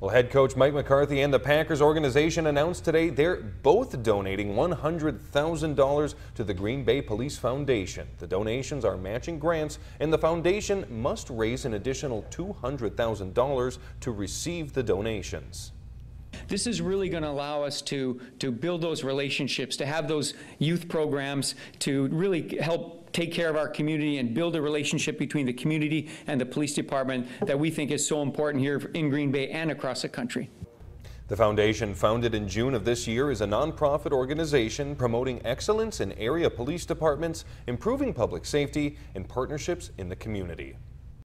Well, head coach Mike McCarthy and the Packers organization announced today they're both donating $100,000 to the Green Bay Police Foundation. The donations are matching grants, and the foundation must raise an additional $200,000 to receive the donations. This is really going to allow us to, to build those relationships, to have those youth programs, to really help take care of our community and build a relationship between the community and the police department that we think is so important here in Green Bay and across the country. The foundation, founded in June of this year, is a nonprofit organization promoting excellence in area police departments, improving public safety, and partnerships in the community.